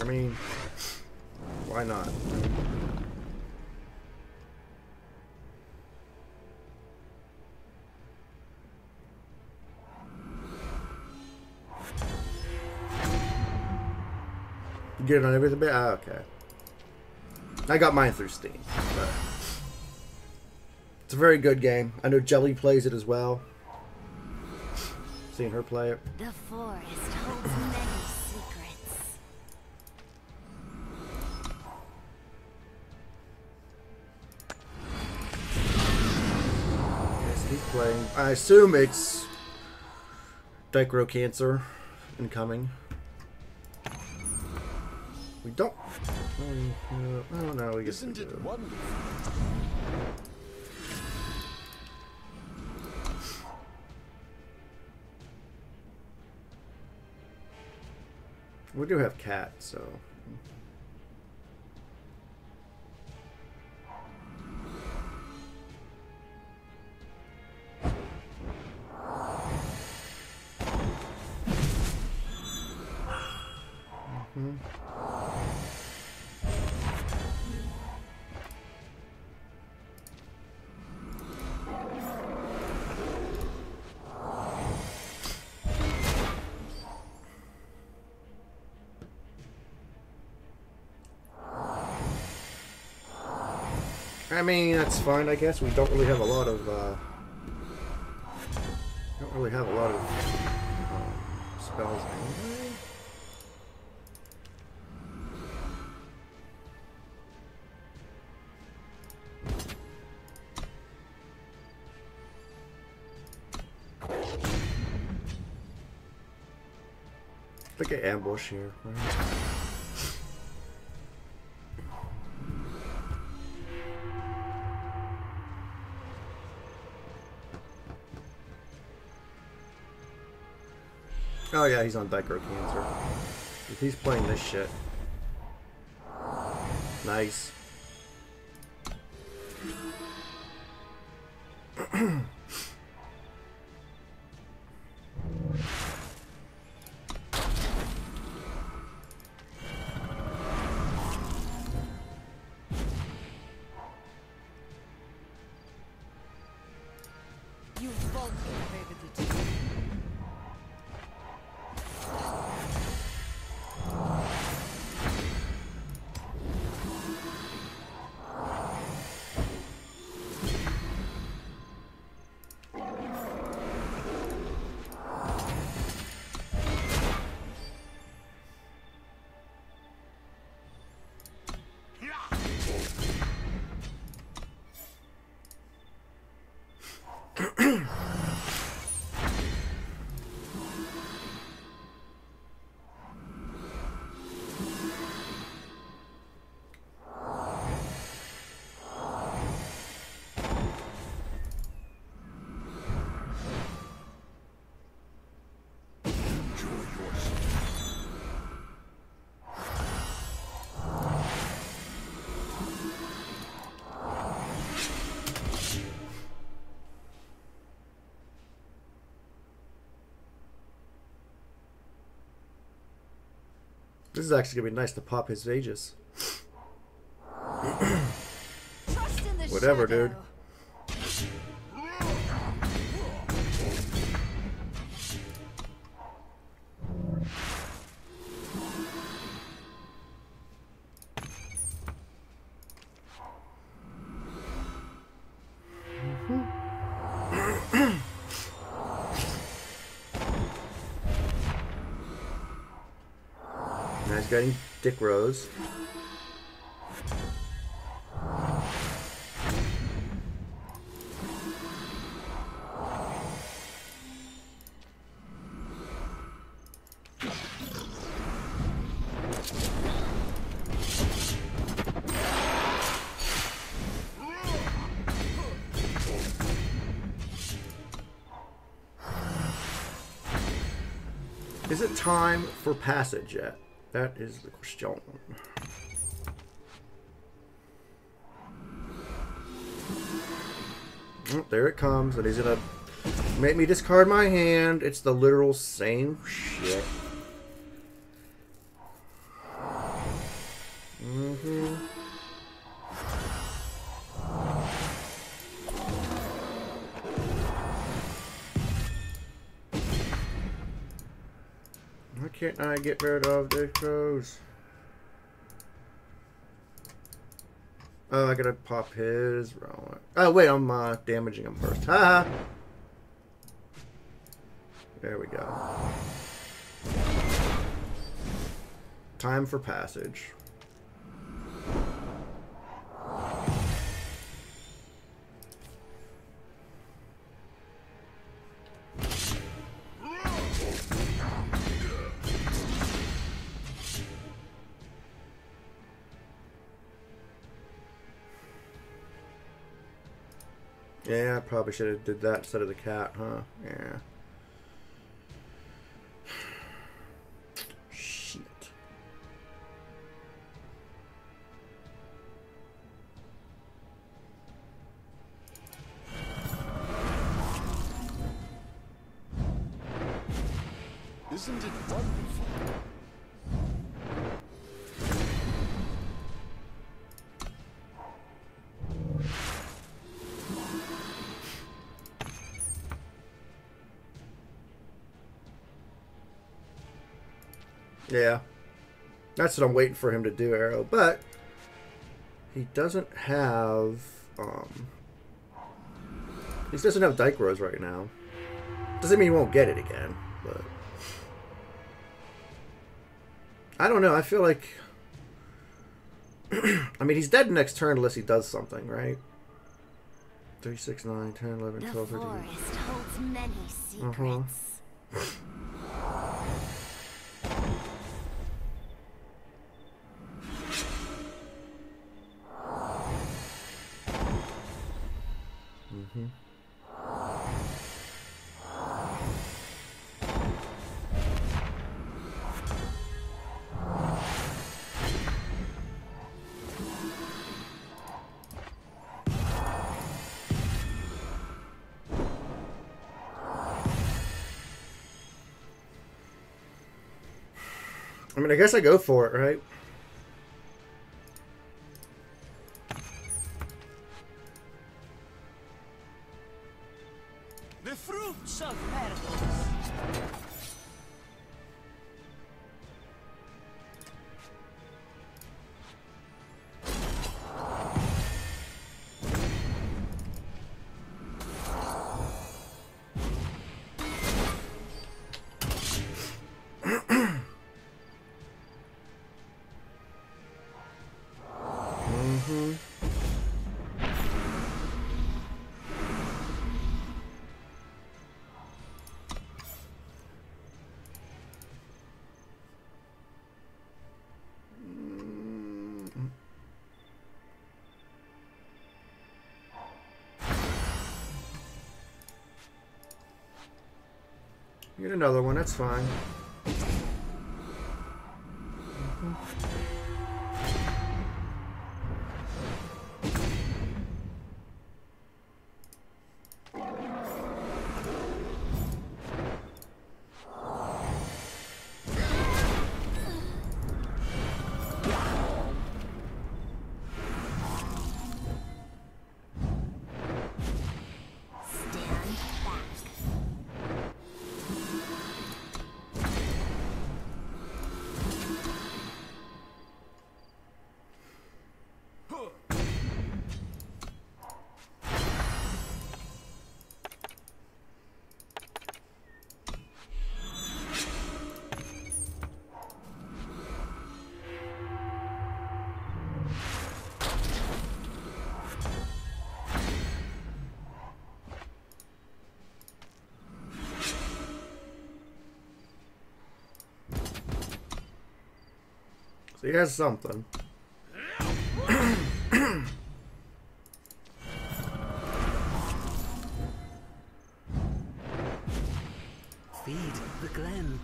I mean, why not? You get it on everything? Ah, okay. I got mine through Steam. It's a very good game. I know Jelly plays it as well. Seen her play it. The forest holds playing. I assume it's Dicro Cancer incoming. We don't. Oh no, we guess we Isn't it do. We do have cat, so. I mean, that's fine, I guess. We don't really have a lot of, uh... Don't really have a lot of um, spells anyway. Like an ambush here? Oh yeah, he's on Dichro Cancer. If he's playing this shit. Nice. This is actually gonna be nice to pop his in Whatever, dude. He's Dick Rose. Is it time for passage yet? That is the question. Oh, there it comes, and he's gonna make me discard my hand. It's the literal same shit. Can't I get rid of the crows? Oh, I gotta pop his relic. Oh, wait, I'm uh, damaging him first. Haha! There we go. Time for passage. Yeah, I probably should have did that instead of the cat, huh? Yeah. Shit. Isn't it wonderful? Yeah. That's what I'm waiting for him to do, Arrow. But he doesn't have um he doesn't have Dyke Rose right now. Doesn't mean he won't get it again, but I don't know, I feel like I mean he's dead next turn unless he does something, right? 3, 6, 9, 10, 11, The 12, 13. forest holds many Uh-huh. I mean, I guess I go for it, right? Get another one, that's fine. Stand So he has something. Feed the glen.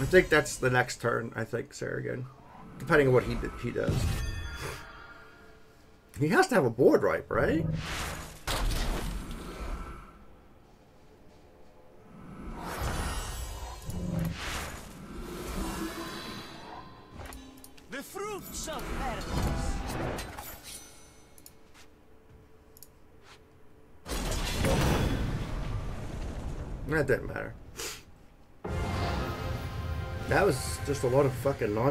I think that's the next turn, I think, Sarragon. Depending on what he he does. He has to have a board ripe, right? The The fruits of paradise. That didn't matter. That was just a lot of fucking nonsense.